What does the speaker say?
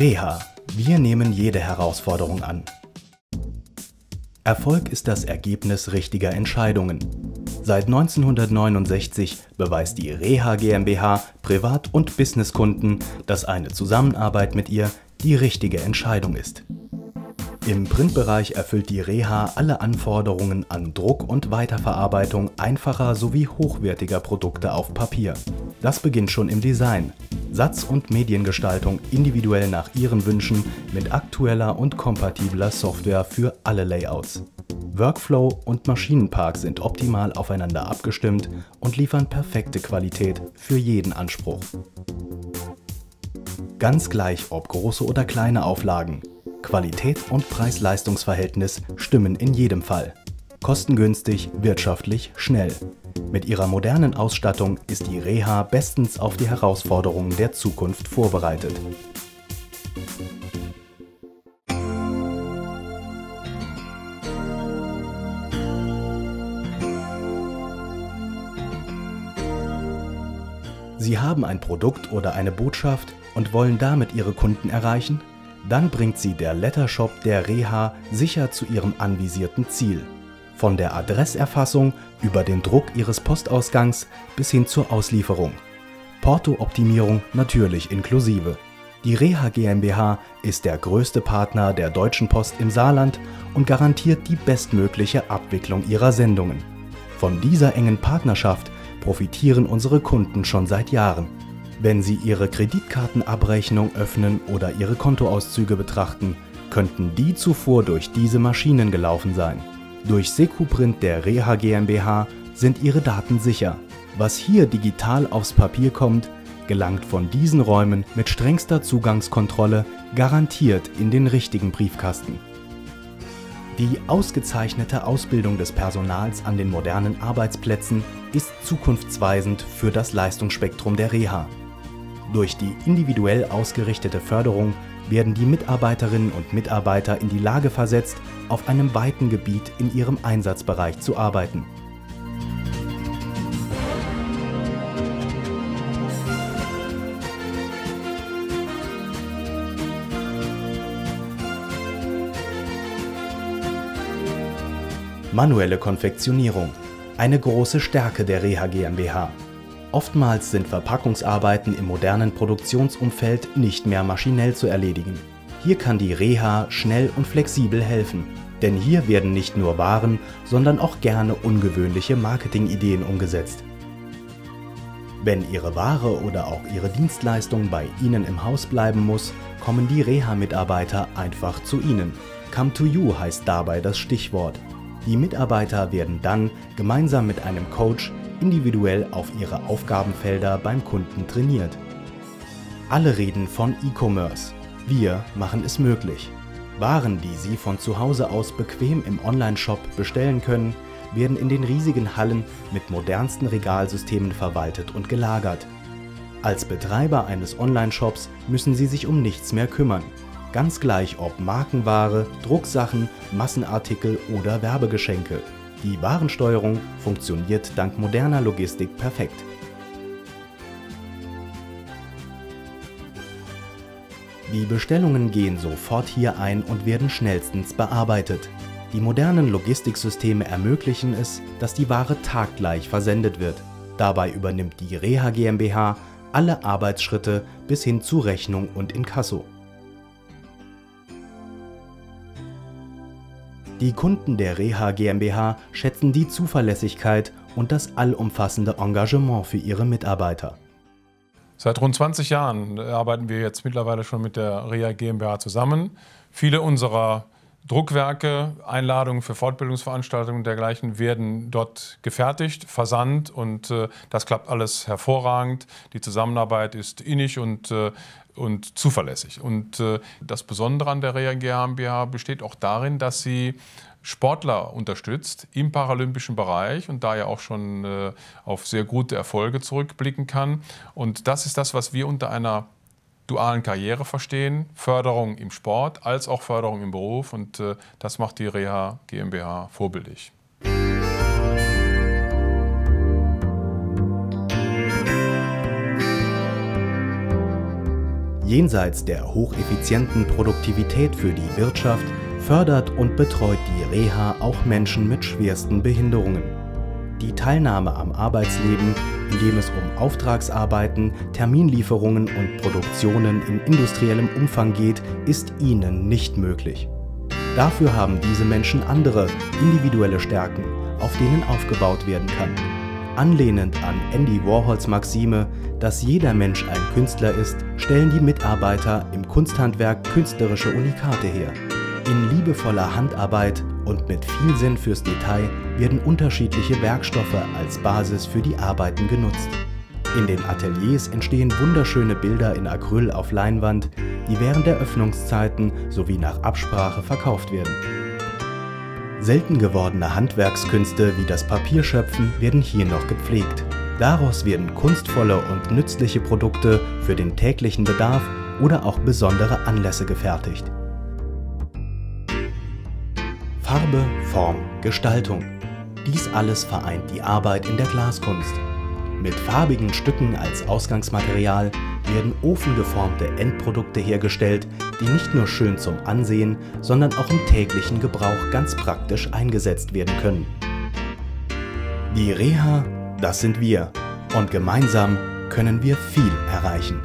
Reha. Wir nehmen jede Herausforderung an. Erfolg ist das Ergebnis richtiger Entscheidungen. Seit 1969 beweist die Reha GmbH Privat- und Businesskunden, dass eine Zusammenarbeit mit ihr die richtige Entscheidung ist. Im Printbereich erfüllt die Reha alle Anforderungen an Druck und Weiterverarbeitung einfacher sowie hochwertiger Produkte auf Papier. Das beginnt schon im Design. Satz- und Mediengestaltung individuell nach Ihren Wünschen mit aktueller und kompatibler Software für alle Layouts. Workflow und Maschinenpark sind optimal aufeinander abgestimmt und liefern perfekte Qualität für jeden Anspruch. Ganz gleich ob große oder kleine Auflagen, Qualität und Preis-Leistungs-Verhältnis stimmen in jedem Fall. Kostengünstig, wirtschaftlich, schnell. Mit ihrer modernen Ausstattung ist die Reha bestens auf die Herausforderungen der Zukunft vorbereitet. Sie haben ein Produkt oder eine Botschaft und wollen damit Ihre Kunden erreichen? Dann bringt Sie der Lettershop der Reha sicher zu Ihrem anvisierten Ziel. Von der Adresserfassung über den Druck Ihres Postausgangs bis hin zur Auslieferung. Porto-Optimierung natürlich inklusive. Die Reha GmbH ist der größte Partner der Deutschen Post im Saarland und garantiert die bestmögliche Abwicklung ihrer Sendungen. Von dieser engen Partnerschaft profitieren unsere Kunden schon seit Jahren. Wenn Sie Ihre Kreditkartenabrechnung öffnen oder Ihre Kontoauszüge betrachten, könnten die zuvor durch diese Maschinen gelaufen sein. Durch Secuprint der Reha GmbH sind Ihre Daten sicher. Was hier digital aufs Papier kommt, gelangt von diesen Räumen mit strengster Zugangskontrolle garantiert in den richtigen Briefkasten. Die ausgezeichnete Ausbildung des Personals an den modernen Arbeitsplätzen ist zukunftsweisend für das Leistungsspektrum der Reha. Durch die individuell ausgerichtete Förderung werden die Mitarbeiterinnen und Mitarbeiter in die Lage versetzt, auf einem weiten Gebiet in ihrem Einsatzbereich zu arbeiten. Manuelle Konfektionierung. Eine große Stärke der Reha GmbH. Oftmals sind Verpackungsarbeiten im modernen Produktionsumfeld nicht mehr maschinell zu erledigen. Hier kann die Reha schnell und flexibel helfen, denn hier werden nicht nur Waren, sondern auch gerne ungewöhnliche Marketingideen umgesetzt. Wenn Ihre Ware oder auch Ihre Dienstleistung bei Ihnen im Haus bleiben muss, kommen die Reha-Mitarbeiter einfach zu Ihnen. Come to You heißt dabei das Stichwort. Die Mitarbeiter werden dann gemeinsam mit einem Coach individuell auf ihre Aufgabenfelder beim Kunden trainiert. Alle reden von E-Commerce. Wir machen es möglich. Waren, die Sie von zu Hause aus bequem im Onlineshop bestellen können, werden in den riesigen Hallen mit modernsten Regalsystemen verwaltet und gelagert. Als Betreiber eines Onlineshops müssen Sie sich um nichts mehr kümmern. Ganz gleich ob Markenware, Drucksachen, Massenartikel oder Werbegeschenke. Die Warensteuerung funktioniert dank moderner Logistik perfekt. Die Bestellungen gehen sofort hier ein und werden schnellstens bearbeitet. Die modernen Logistiksysteme ermöglichen es, dass die Ware taggleich versendet wird. Dabei übernimmt die Reha GmbH alle Arbeitsschritte bis hin zu Rechnung und Inkasso. Die Kunden der Reha GmbH schätzen die Zuverlässigkeit und das allumfassende Engagement für ihre Mitarbeiter. Seit rund 20 Jahren arbeiten wir jetzt mittlerweile schon mit der Reha GmbH zusammen. Viele unserer Druckwerke, Einladungen für Fortbildungsveranstaltungen und dergleichen werden dort gefertigt, versandt und äh, das klappt alles hervorragend. Die Zusammenarbeit ist innig und, äh, und zuverlässig. Und äh, das Besondere an der Rea GmbH besteht auch darin, dass sie Sportler unterstützt im paralympischen Bereich und da ja auch schon äh, auf sehr gute Erfolge zurückblicken kann. Und das ist das, was wir unter einer dualen Karriere verstehen, Förderung im Sport als auch Förderung im Beruf und äh, das macht die Reha GmbH vorbildlich. Jenseits der hocheffizienten Produktivität für die Wirtschaft fördert und betreut die Reha auch Menschen mit schwersten Behinderungen. Die Teilnahme am Arbeitsleben, in dem es um Auftragsarbeiten, Terminlieferungen und Produktionen in industriellem Umfang geht, ist ihnen nicht möglich. Dafür haben diese Menschen andere, individuelle Stärken, auf denen aufgebaut werden kann. Anlehnend an Andy Warhols Maxime, dass jeder Mensch ein Künstler ist, stellen die Mitarbeiter im Kunsthandwerk künstlerische Unikate her. In liebevoller Handarbeit und mit viel Sinn fürs Detail werden unterschiedliche Werkstoffe als Basis für die Arbeiten genutzt. In den Ateliers entstehen wunderschöne Bilder in Acryl auf Leinwand, die während der Öffnungszeiten sowie nach Absprache verkauft werden. Selten gewordene Handwerkskünste wie das Papierschöpfen werden hier noch gepflegt. Daraus werden kunstvolle und nützliche Produkte für den täglichen Bedarf oder auch besondere Anlässe gefertigt. Farbe, Form, Gestaltung. Dies alles vereint die Arbeit in der Glaskunst. Mit farbigen Stücken als Ausgangsmaterial werden ofengeformte Endprodukte hergestellt, die nicht nur schön zum Ansehen, sondern auch im täglichen Gebrauch ganz praktisch eingesetzt werden können. Die Reha, das sind wir und gemeinsam können wir viel erreichen.